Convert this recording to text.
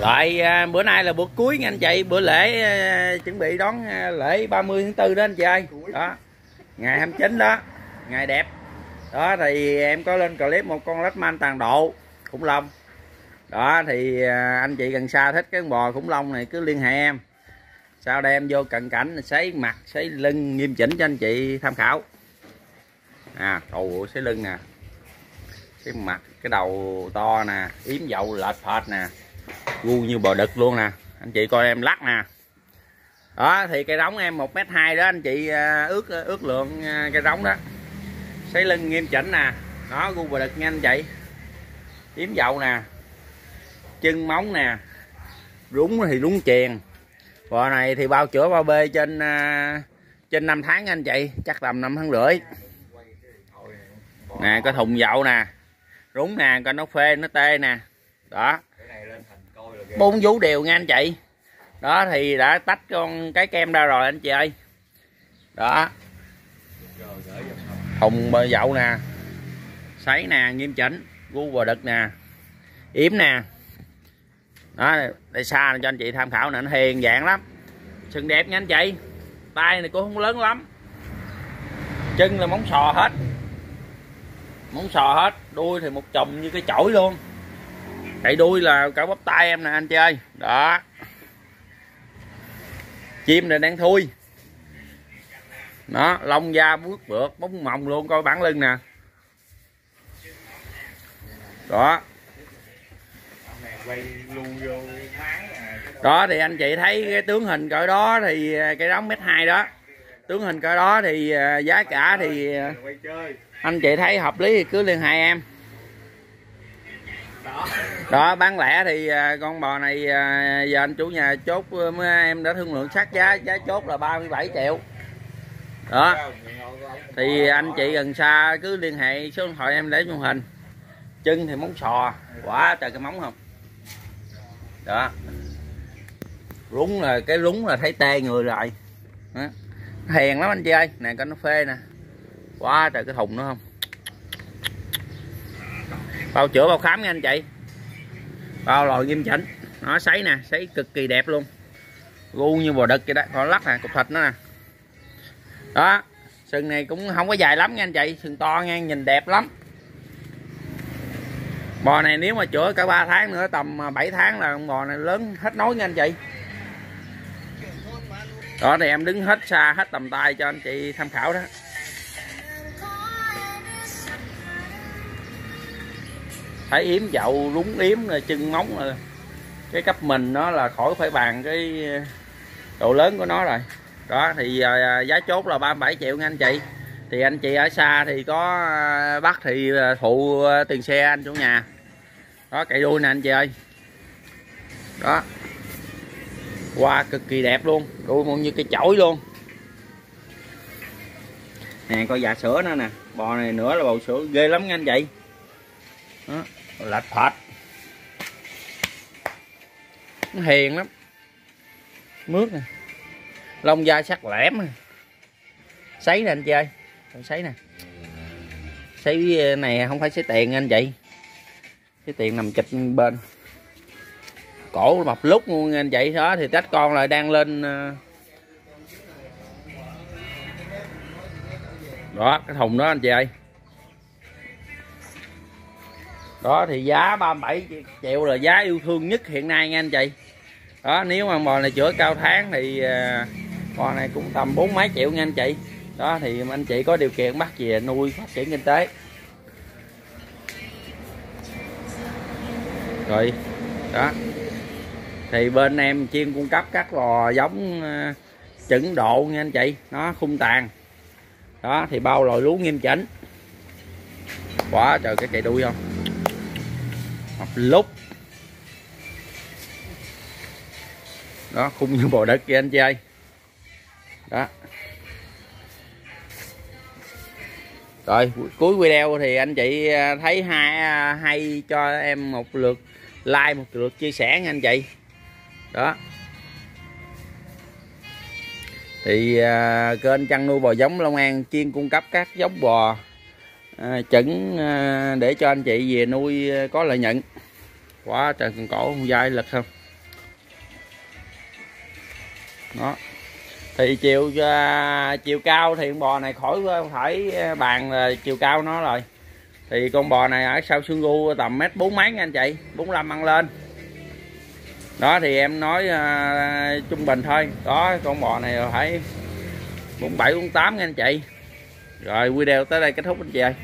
Rồi à, bữa nay là bữa cuối nha anh chị, bữa lễ à, chuẩn bị đón à, lễ 30 tháng 4 đó anh chị ơi. Đó. Ngày 29 đó, ngày đẹp. Đó thì em có lên clip một con lách man tàn độ khủng long. Đó thì anh chị gần xa thích cái con bò khủng long này cứ liên hệ em. Sau đây em vô cận cảnh sấy mặt, sấy lưng nghiêm chỉnh cho anh chị tham khảo. À, đầu sấy lưng nè. Cái mặt, cái đầu to nè, yếm dậu lệch phệt nè gu như bò đực luôn nè. Anh chị coi em lắc nè. Đó, thì cây rống em một mét hai đó, anh chị à, ước ước lượng à, cây rống đó. Xây lưng nghiêm chỉnh nè. Đó, gu bò đực nha anh chị. Yếm dậu nè. Chân móng nè. Rúng thì rúng chèn. Bò này thì bao chữa bao bê trên à, trên 5 tháng anh chị. Chắc tầm năm tháng rưỡi. Nè, có thùng dậu nè. Rúng nè coi nó phê nó tê nè. Đó bốn vú đều nha anh chị. Đó, thì đã tách con cái kem ra rồi anh chị ơi. Đó. Thùng bơ dậu nè. Sấy nè, nghiêm chỉnh. Gu bò đực nè. Yếm nè. Đó, đây xa cho anh chị tham khảo nè, nó hiền dạng lắm. Sừng đẹp nha anh chị. Tay này cũng không lớn lắm. Chân là móng sò hết. Móng sò hết, đuôi thì một chồng như cái chổi luôn cái đuôi là cả bắp tay em nè, anh chơi. Đó. Chim này đang thui. Nó lông da bước bượt bóng mồng luôn, coi bản lưng nè. Đó. Đó, thì anh chị thấy cái tướng hình cỡ đó thì à, cái đóng mét hai đó. Tướng hình cỡ đó thì à, giá cả thì à, anh chị thấy hợp lý thì cứ liên hệ em đó. Bán lẻ thì à, con bò này à, giờ anh chủ nhà chốt mới em đã thương lượng sát giá giá chốt là 37 triệu. Đó. Thì anh chị gần xa cứ liên hệ số điện thoại em để màn hình. Chân thì móng sò, quả trời cái móng không? Đó. Rúng là, cái rúng là thấy tê người rồi. Đó. hèn lắm anh chị ơi. Nè coi nó phê nè. Quá trời cái thùng nữa không? Bao chữa, bao khám nha anh chị. Bao lòi nghiêm chỉnh. Nó sấy nè, sấy cực kỳ đẹp luôn. Gu như bò đực vậy đó còn lắc nè, cục thịt nữa nè. Đó, sừng này cũng không có dài lắm nha anh chị. Sừng to nha, nhìn đẹp lắm. Bò này nếu mà chữa cả 3 tháng nữa, tầm à, 7 tháng là con bò này lớn hết nối nha anh chị. Đó, thì em đứng hết xa, hết tầm tay cho anh chị tham khảo đó. Phải yếm dậu rúng yếm rồi chân móng rồi cái cấp mình nó là khỏi phải bàn cái ờ, độ lớn của nó rồi. Đó thì ờ, giá chốt là 37 triệu nha anh chị. Thì anh chị ở xa thì có ờ, bắt thì phụ tiền xe anh chủ nhà. Đó cậy đuôi nè anh chị ơi. Đó. Qua wow, cực kỳ đẹp luôn đuôi một như cái chổi luôn. Nè coi dạ sữa nữa nè. Bò này nữa là bầu sữa ghê lắm nha anh chị đó, lạch phật nó hiền lắm. Mướt nè. Lông da sắc lẻm nè. Sấy nè anh chị ơi sấy nè. Sấy này không phải sấy tiền anh chị. Sấy tiền nằm chịch bên. Cổ mập lúc luôn anh chị. Đó, thì tách con lại đang lên ờ, đó, cái thùng đó anh chị ơi đó, thì giá 37 triệu là giá yêu thương nhất hiện nay nha anh chị. Đó, nếu mà bò này chữa cao tháng thì à, bò này cũng tầm bốn mấy triệu nha anh chị. Đó, thì anh chị có điều kiện bắt về nuôi phát triển kinh tế. Rồi, đó. Thì bên em chuyên cung cấp các lò giống à, chuẩn độ nha anh chị. Nó khung tàn. Đó, thì bao lòi lú nghiêm chỉnh. Quá trời, cái cây đuôi không? Học lúc đó khung như bò đất kia anh chị ơi. Đó. Rồi cuối video thì anh chị à, thấy hay à, hay cho em một lượt like một lượt chia sẻ nha anh chị. Đó. Thì uh, kênh chăn nuôi bò giống Long An chuyên cung cấp các giống bò à, chuẩn à, để cho anh chị về nuôi à, có lợi nhuận. Quá trời cần cổ dai lực không? Đó. Thì chiều à, chiều cao thì con bò này khỏi phải à, bàn là chiều cao nó rồi. Thì con bò này ở sau xương gu tầm mét bốn mấy nha anh chị 45 ăn lên. Đó thì em nói à, trung bình thôi. Đó con bò này phải 47 48 nha anh chị rồi video tới đây kết thúc anh chị ơi.